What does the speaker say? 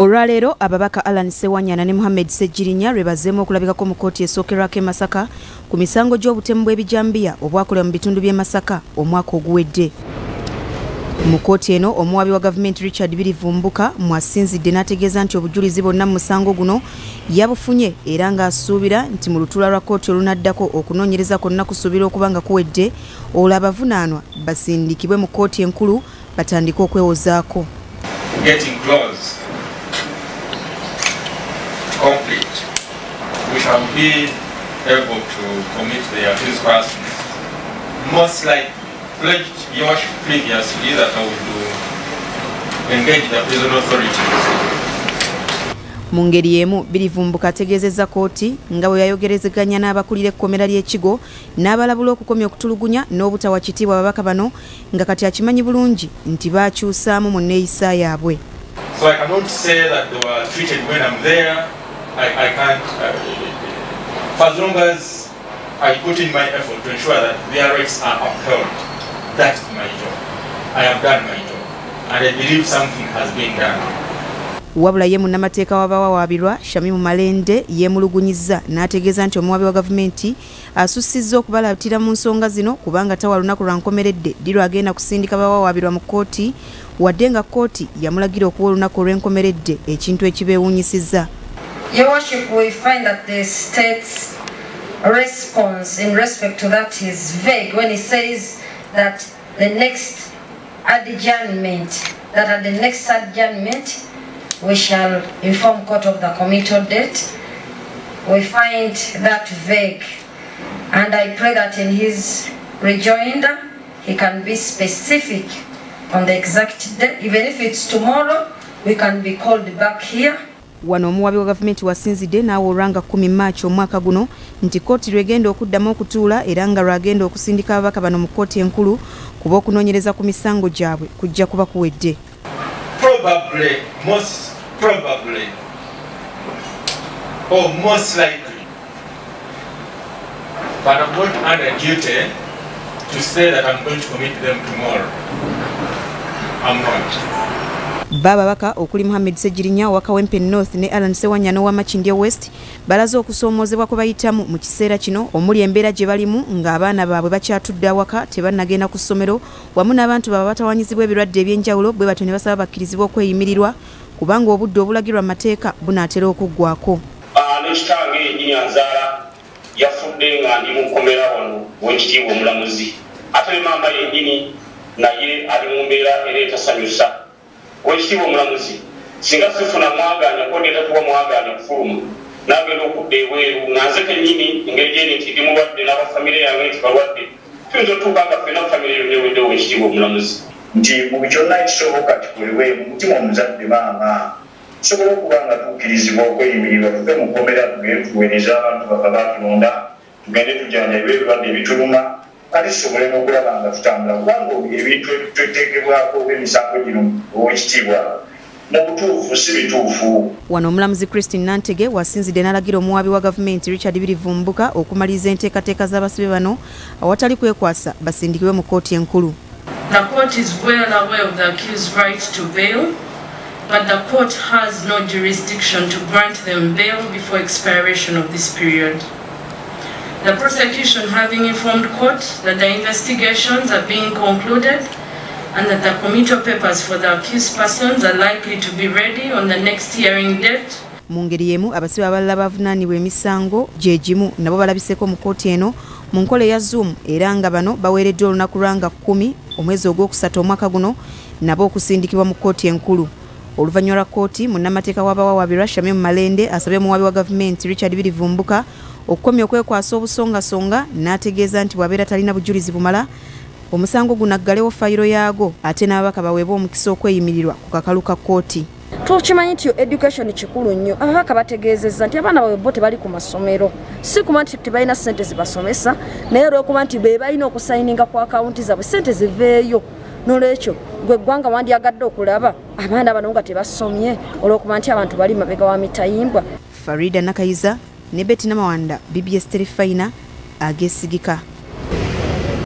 olwaleero ababaka alan sewanyana ne muhammed sejjirinya lwe bazeemu okulabikako mu kooti esookerwako e masaka ku misango gy'obutemu bw'ebijambiya obwakolebwa mu bitundu by'e masaka omwaka oguwedde. Mu kooti eno omuwabi wa gavumenti richard birivumbuka mwasinzidde n'ategeeza nti obujulizi bonna mu musango guno yabufunye era ng'asuubira nti mu lutuula lwa kooti olunaddako okunoonyereza kwonna kusuubira okuba nga kuwedde olwo abavunaanwa basindikibwe mu kooti enkulu batandike okwewozaako. Complete, shall be able to commit the accused persons. Most likely, pledged worship previously that I would engage the prison authorities. mu ngeri y'emu birivumbuka ategeezezza kooti nga bwe yayogerezeganya n'abakulira ekkomera ly'ekigo n'abalabula okukomya okutulugunya n'obutawa kitiibwa ababaka bano nga kati akimanyi bulungi nti baakyusaamu mu nneeyisa yaabwe So I cannot say that they were treated when I'm there. I, I can't. Uh, for as long as I put in my effort to ensure that their rights are upheld, that's my job. I have done my job. And I believe something has been done. wabula ye munnamateeka w'abawawaabirwa shamimu malende yeemulugunyizza n'ategeeza nti omuwabi wa gavumenti asussizza okubalatira mu nsonga zino kubanga tawa lunaku lwa nkomeredde ddi lwagenda kusindika bawawaabirwa mu kkooti wadde nga kkooti yamulagira okuwa olunaku olw'enkomeredde ekintu ekibeewuunyisizza Your Worship, we find that the state's response in respect to that is vague when it says that the next adjournment, that at the next adjournment, we shall inform court of the committal date. We find that vague. And I pray that in his rejoinder, he can be specific on the exact date. Even if it's tomorrow, we can be called back here wano omuwabi wa gavumenti wasinzidde n'awa olwanga 1 maaci omwaka guno nti kooti lwegenda okuddamu okutuula era nga lwagenda okusindika ababaka bano mu kooti enkulu kuba okunoonyereza ku misango gyabwe kujja kuba kuwedde Probably, most probably, or most likely, but I'm not under duty to say that I'm going to commit them tomorrow. I'm not. Baababaka okuli muhammed sejirinya owa kawempe north ne alan sewanya n'owa makindye west balaze okusoomoozebwa kwe bayitamu mu kiseera kino. Omuli embeera gye balimu ng'abaana baabwe bakyatudde awaka tebannagenda ku ssomero. Wamu n'abantu baaba batawanyizibwa ebirwadde eby'enjawulo bwe batyo ne basaba bakkirizibwa okweyimirirwa kubanga obudde obulagirwa amateeka bunaatera okuggwako nekitange yenyini anzaala yafudde nga ndi mukomera wano wekitiibwa omulamuzi. Ate ne maama yenyini naye ali mu mbeera era etasanyusa wekitiibwa omulamuzi singa sifuna mwaganya kodeta kuba mwaganya kufuluma nagenda okudda ebweru nga nze kenyini engeri gyeni nti ndi mulwadde n'abafamire yange nti balwadde tuyinza otuuka nga fena famire yonna neweddewo wekitiibwa omulamuzi nti mu kyonna ekisoboka kikolebwe mu mutima omuzadde maama tusobola okuba nga tukkirizibwa okweyimirirwa tuve mu kkomera tugende tuweereza abantu baba batulonda tugende tujanjabibwa ebirwadde ebituluma ate tusobole n'okulaba nga tutambula kubanga ebintu ebiteekebwako olw'emisango gino owekitiibwa mu butuufu si bituufu wano omulamuzi christine nantege wasinzidde n'alagira omuwaabi wa gavumenti richard birivumbuka okumaliriza enteekateeka z'abasibe bano awatali kwekwasa basindikibwe mu kooti enkulu. The court is well aware of the accused's right to bail, but the court has no jurisdiction to grant them bail before expiration of this period. The prosecution having informed court that the investigations are being concluded and that the committal papers for the accused persons are likely to be ready on the next hearing date. Mu ngeri y'emu abasibe abalala bavunaanibwa emisango gye gimu nabo balabiseeko mu kooti eno. Mu nkola eya zoom era nga bano baweereddwa olunaku lwanga 1 omwezi ogwokusatu omwaka guno nabo okusindikibwa mu kooti enkulu. Oluvannyuma lwa kooti munnamateeka w'abawawaabirwa shamim malende asabye omuwaabi wa gavumenti richard birivumbuka okukomya okwekwasa obusongasonga n'ategeeza nti bw'abeera talina bujulizi bumala. Omusango guno aggalewo fayiro yaago ate n'ababaka baweebwa omukisa okweyimirirwa ku kakalu ka kooti tukimanyi nti education kikulu nnyo. Ababaka bategeezezza nti abaana baabwe bo tebali ku masomero. Si kuba nti tebalina sente zibasomesa naye olwokuba nti be balina okusayininga ku akawunti zaabwe sente ziveeyo. Nolwekyo gwe eggwanga wandyagadde okulaba abaana bano nga tebasomye olwokuba nti abantu bali mabega wa mitayimbwa. Farida nakayiza ne na namawanda bbs terefayina agesigika